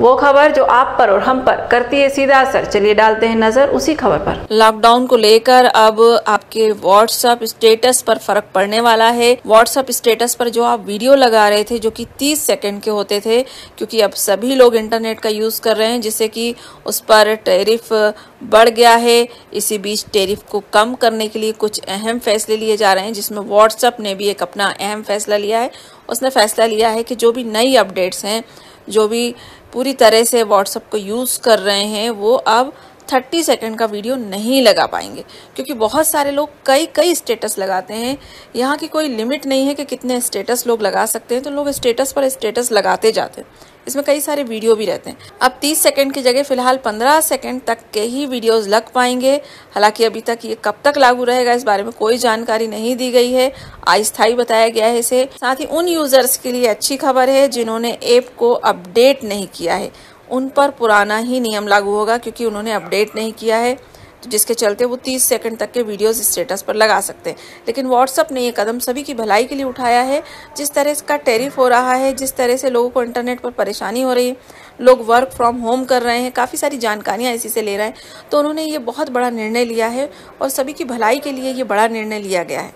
वो खबर जो आप पर और हम पर करती है सीधा असर। चलिए डालते हैं नज़र उसी खबर पर। लॉकडाउन को लेकर अब आपके व्हाट्सएप स्टेटस पर फ़र्क पड़ने वाला है। व्हाट्सएप स्टेटस पर जो आप वीडियो लगा रहे थे, जो कि 30 सेकंड के होते थे, क्योंकि अब सभी लोग इंटरनेट का यूज़ कर रहे हैं, जिससे कि उस पर टेरिफ बढ़ गया है। इसी बीच टेरिफ को कम करने के लिए कुछ अहम फैसले लिए जा रहे हैं, जिसमें व्हाट्सएप ने भी एक अपना अहम फैसला लिया है। उसने फैसला लिया है कि जो भी नई अपडेट्स हैं जो भी पूरी तरह से व्हाट्सअप को यूज़ कर रहे हैं वो अब थर्टी सेकेंड का वीडियो नहीं लगा पाएँगे। क्योंकि बहुत सारे लोग कई कई स्टेटस लगाते हैं। यहाँ की कोई लिमिट नहीं है कि कितने स्टेटस लोग लगा सकते हैं। तो लोग स्टेटस पर स्टेटस लगाते जाते हैं। इसमें कई सारे वीडियो भी रहते हैं। अब 30 सेकंड की जगह फ़िलहाल 15 सेकंड तक के ही वीडियोस लग पाएँगे। हालाँकि अभी तक ये कब तक लागू रहेगा, इस बारे में कोई जानकारी नहीं दी गई है। अस्थायी बताया गया है इसे। साथ ही उन यूज़र्स के लिए अच्छी खबर है, जिन्होंने ऐप को अपडेट नहीं किया है। उन पर पुराना ही नियम लागू होगा क्योंकि उन्होंने अपडेट नहीं किया है तो जिसके चलते वो 30 सेकंड तक के वीडियोस स्टेटस पर लगा सकते हैं। लेकिन व्हाट्सअप ने ये कदम सभी की भलाई के लिए उठाया है, जिस तरह इसका टेरिफ हो रहा है, जिस तरह से लोगों को इंटरनेट पर परेशानी हो रही है, लोग वर्क फ्रॉम होम कर रहे हैं, काफ़ी सारी जानकारियाँ इसी से ले रहे हैं। तो उन्होंने ये बहुत बड़ा निर्णय लिया है और सभी की भलाई के लिए ये बड़ा निर्णय लिया गया है।